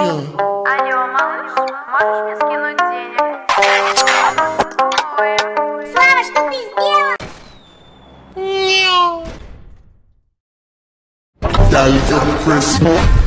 Алло, малыш, можешь мне скинуть денег? Слава, что ты сделала? Down to the principal.